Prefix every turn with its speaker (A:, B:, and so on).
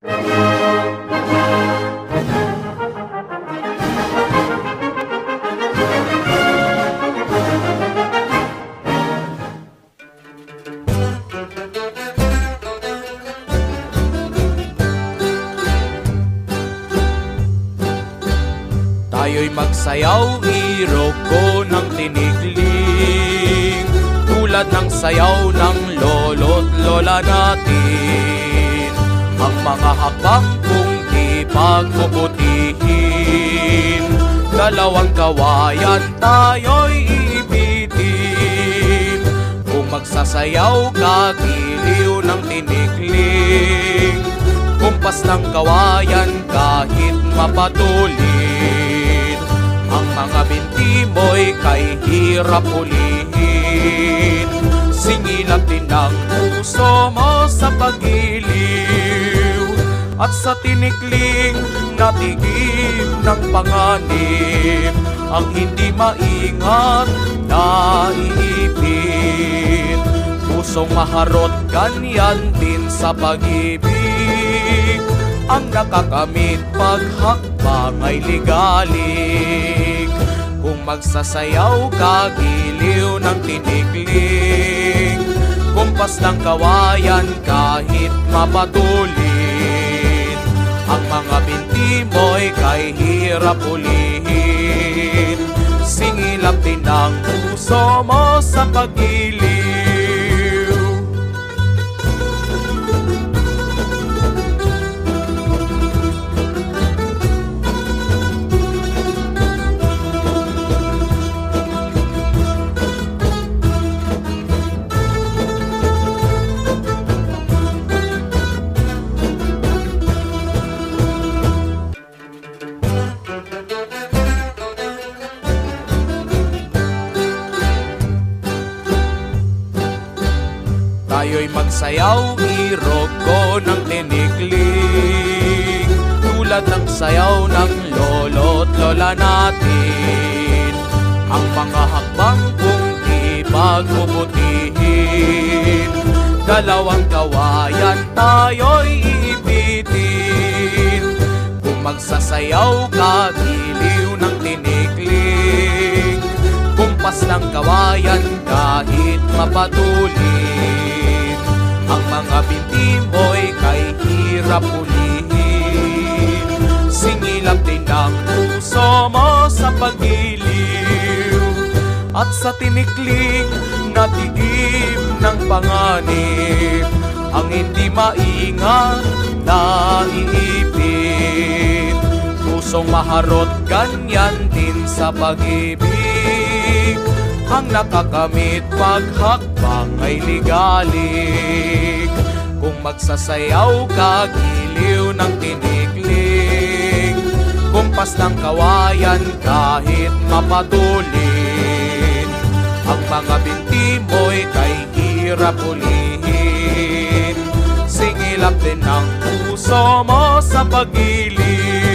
A: Tayo'y magsayaw, irog ko ng tinigling Tulad ng sayaw ng lolo't lola natin mga hakbang kung di Dalawang kawayan tayo'y iibitin Kung magsasayaw ka, giliw ng tinigling Kumpas ng kawayan kahit mapatulit Ang mga binti mo'y kay hirap ulihin. Singilap din ang puso mo sa pagiliw At sa tinikling natigib ng panganib Ang hindi maingat na iipit Pusong maharot ganyan din sa pag-ibig. Ang nakakamit paghakbang ay ligalig Kung magsasayaw ka giliw ng tinigling Kumpas ng kawayan kahit mapatulit Ang mga binti mo'y kay hirap ulihin. Singilap din ang puso mo sa pagiliw Tayo'y magsayaw, irog ko ng tinigling Tulad ng sayaw ng lolo't lola natin. Ang mga hakbang kung di pagbubutihin Dalawang kawayan tayo'y iibitin Kung magsasayaw ka, giliw ng tinigling Kumpas ng kawayan kahit mapatulit Ang mga binti mo'y kay hirap ulihin Singilap din ang puso mo sa pagiliw. At sa tinikling natigib ng panganib Ang hindi maingat na iipit. Pusong maharot ganyan din sa pag-ibig Ang nakakamit. Paghakbang ay ligalig Kung magsasayaw ka giliw ng tinigling Kumpas ng kawayan kahit mapatulit. Ang mga binti mo'y kay hirap ulihin. Singilap din ang puso mo sa pagilid